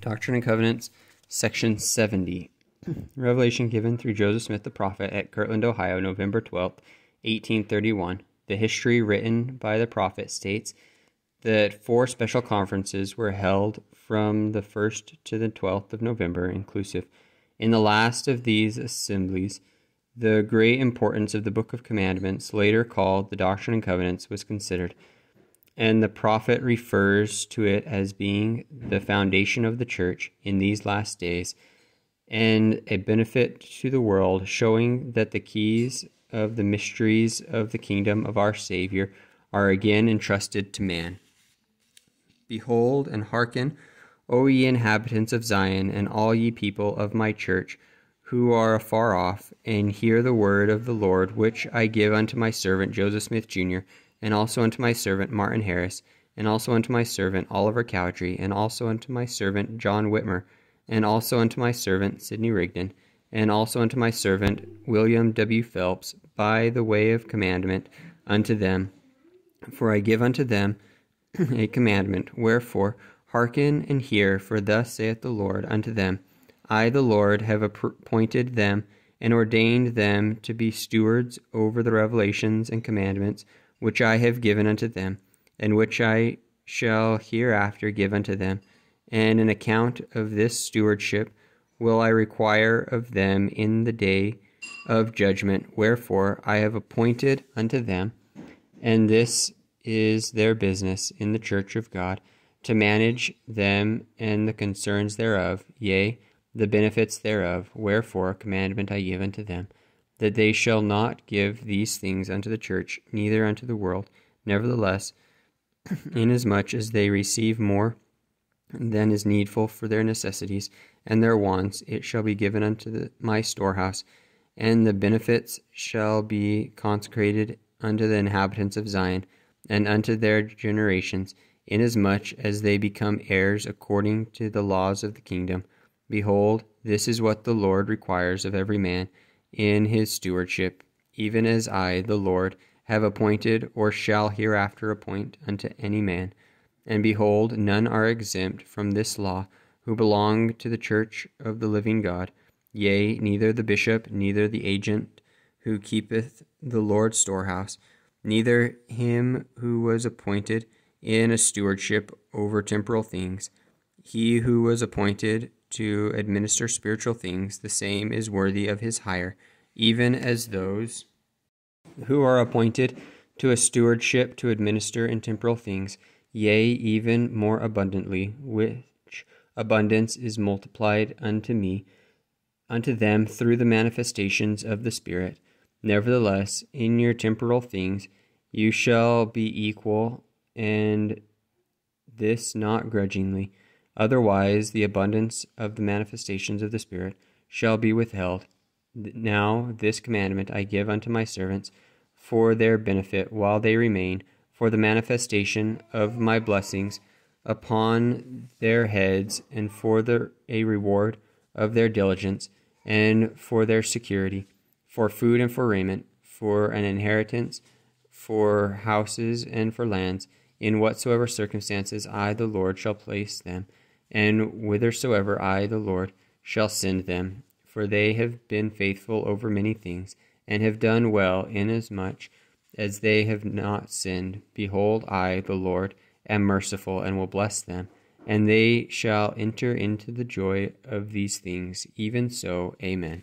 Doctrine and Covenants, Section 70. Revelation given through Joseph Smith the prophet at Kirtland, Ohio, November 12, 1831. The history written by the prophet states that four special conferences were held from the 1st to the 12th of November, inclusive. In the last of these assemblies, the great importance of the Book of Commandments, later called the Doctrine and Covenants, was considered and the prophet refers to it as being the foundation of the church in these last days and a benefit to the world, showing that the keys of the mysteries of the kingdom of our Savior are again entrusted to man. Behold and hearken, O ye inhabitants of Zion, and all ye people of my church, who are afar off, and hear the word of the Lord, which I give unto my servant Joseph Smith Jr and also unto my servant Martin Harris, and also unto my servant Oliver Cowdery, and also unto my servant John Whitmer, and also unto my servant Sidney Rigdon, and also unto my servant William W. Phelps, by the way of commandment unto them. For I give unto them a commandment, wherefore hearken and hear, for thus saith the Lord unto them I, the Lord, have appointed them and ordained them to be stewards over the revelations and commandments which I have given unto them, and which I shall hereafter give unto them. And an account of this stewardship will I require of them in the day of judgment. Wherefore I have appointed unto them, and this is their business in the church of God, to manage them and the concerns thereof, yea, the benefits thereof. Wherefore a commandment I give unto them that they shall not give these things unto the church, neither unto the world. Nevertheless, inasmuch as they receive more than is needful for their necessities and their wants, it shall be given unto the, my storehouse, and the benefits shall be consecrated unto the inhabitants of Zion, and unto their generations, inasmuch as they become heirs according to the laws of the kingdom. Behold, this is what the Lord requires of every man in his stewardship, even as I, the Lord, have appointed or shall hereafter appoint unto any man. And behold, none are exempt from this law who belong to the church of the living God, yea, neither the bishop, neither the agent who keepeth the Lord's storehouse, neither him who was appointed in a stewardship over temporal things. He who was appointed to administer spiritual things, the same is worthy of his hire, even as those who are appointed to a stewardship to administer in temporal things, yea, even more abundantly, which abundance is multiplied unto me, unto them through the manifestations of the Spirit. Nevertheless, in your temporal things you shall be equal, and this not grudgingly Otherwise, the abundance of the manifestations of the Spirit shall be withheld. Now, this commandment I give unto my servants for their benefit while they remain, for the manifestation of my blessings upon their heads, and for the, a reward of their diligence, and for their security, for food and for raiment, for an inheritance, for houses and for lands, in whatsoever circumstances I, the Lord, shall place them and whithersoever I, the Lord, shall send them. For they have been faithful over many things, and have done well, inasmuch as they have not sinned. Behold, I, the Lord, am merciful, and will bless them, and they shall enter into the joy of these things. Even so, Amen.